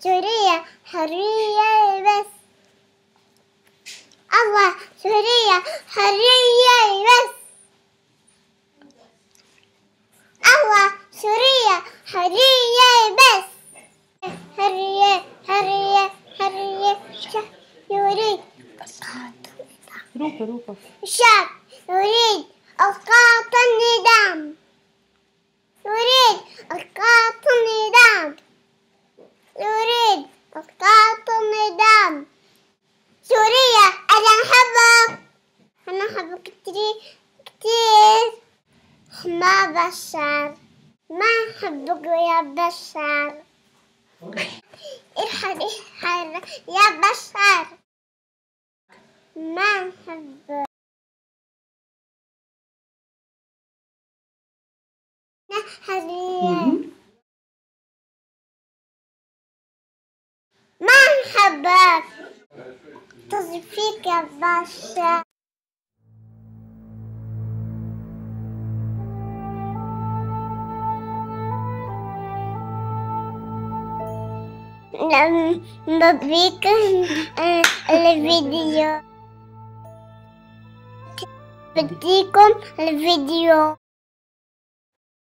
سوريا حرية بس الله سوريا حرية بس الله سوريا حرية بس حرية حرية حرية يريد روبا الشعب يريد اسقاط النظام يريد اسقاط النظام اسقاط النظام سوريا أنا أحبك. أنا أحبك كتير كتير. ما بشر ما أحبك يا بشر. ارحل ارحل يا بشر. ما احبك حبيبي ما نحبك تصفيك يا باشا. لما بيك الفيديو. بديكم الفيديو.